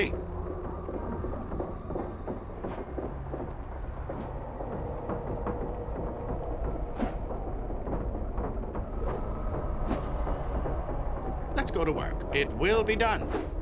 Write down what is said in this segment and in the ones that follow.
Ready. Let's go to work. It will be done.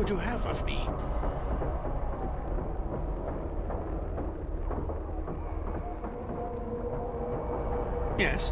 Would you have of me? Yes,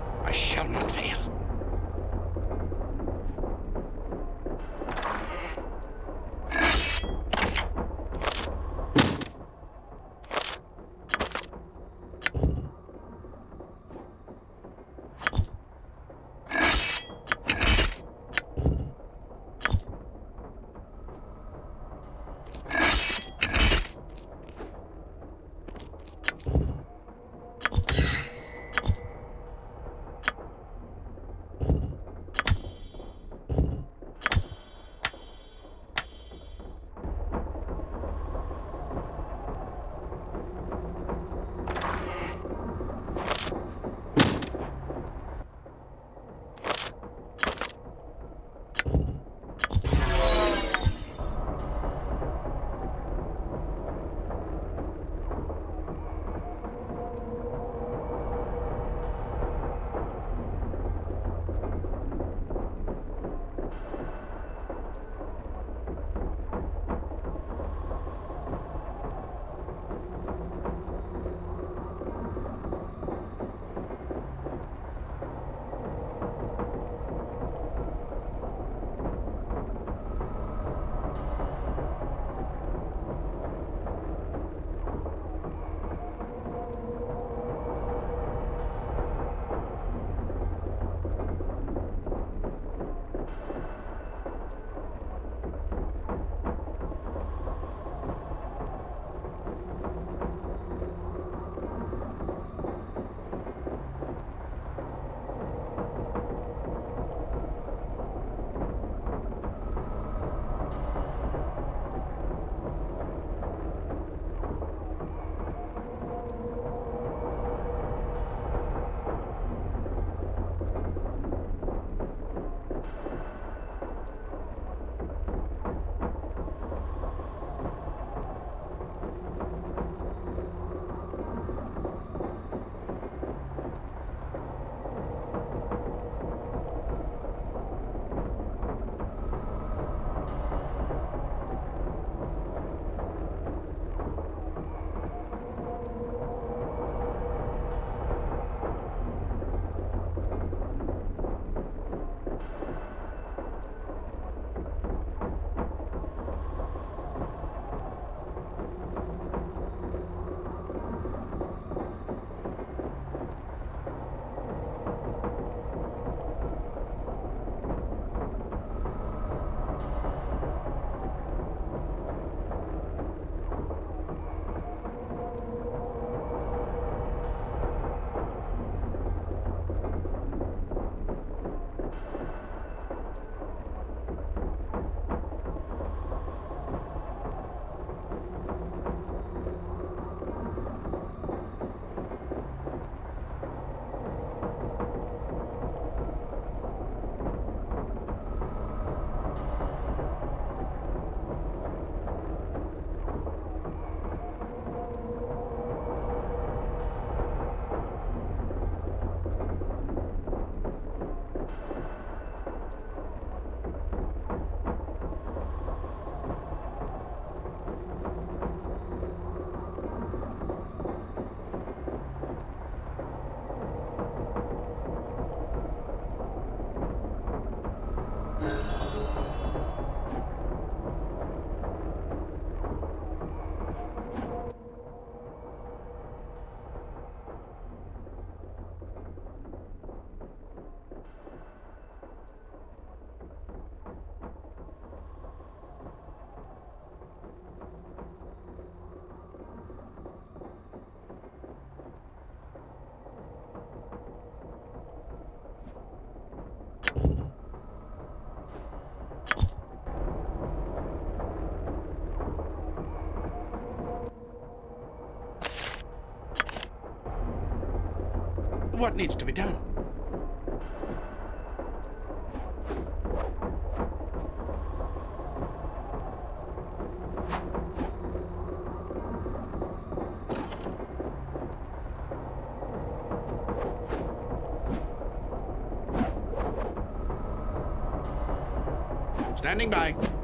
What needs to be done? Standing by.